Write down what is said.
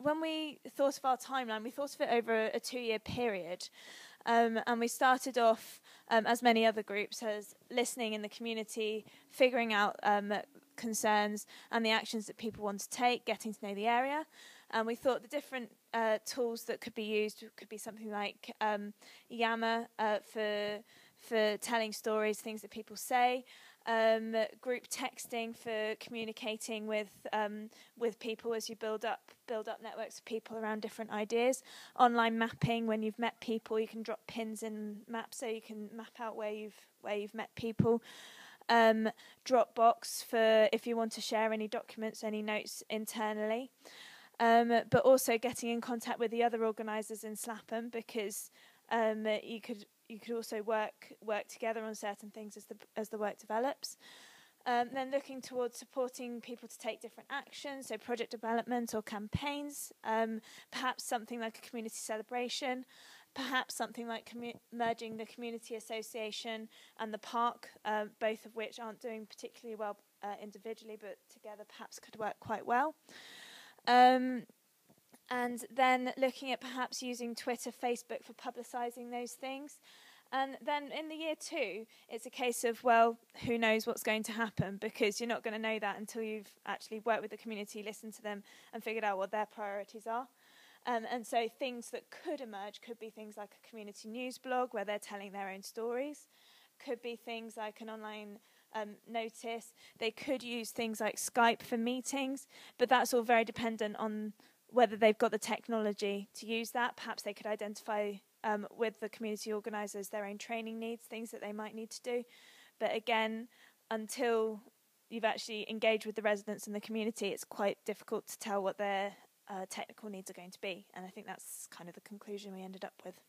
when we thought of our timeline, we thought of it over a, a two-year period, um, and we started off, um, as many other groups, as listening in the community, figuring out um, concerns and the actions that people want to take, getting to know the area. And we thought the different uh, tools that could be used could be something like um, Yammer uh, for for telling stories, things that people say, um, group texting for communicating with um, with people as you build up build up networks of people around different ideas. Online mapping when you've met people, you can drop pins in maps so you can map out where you've where you've met people. Um, Dropbox for if you want to share any documents, any notes internally. Um, but also getting in contact with the other organisers in Slapham because um, you could you could also work work together on certain things as the as the work develops. Um, then looking towards supporting people to take different actions, so project development or campaigns, um, perhaps something like a community celebration, perhaps something like merging the community association and the park, uh, both of which aren't doing particularly well uh, individually, but together perhaps could work quite well. Um, and then looking at perhaps using Twitter, Facebook for publicising those things. And then in the year two, it's a case of, well, who knows what's going to happen because you're not going to know that until you've actually worked with the community, listened to them, and figured out what their priorities are. Um, and so things that could emerge could be things like a community news blog where they're telling their own stories, could be things like an online um, notice. They could use things like Skype for meetings, but that's all very dependent on whether they've got the technology to use that. Perhaps they could identify um, with the community organisers their own training needs, things that they might need to do. But again, until you've actually engaged with the residents and the community, it's quite difficult to tell what their uh, technical needs are going to be. And I think that's kind of the conclusion we ended up with.